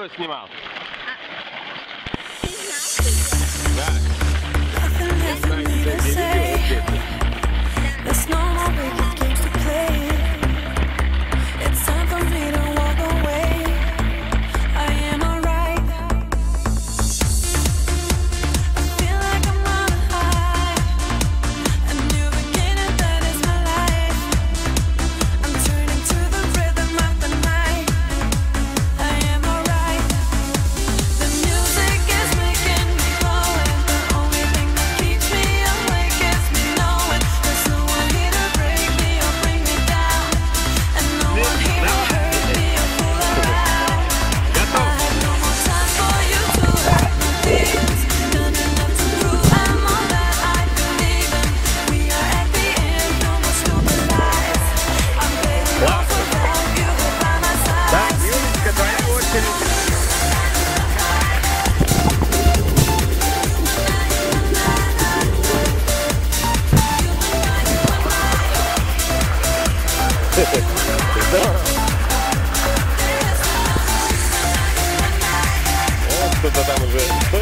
видео снимал. что-то там уже.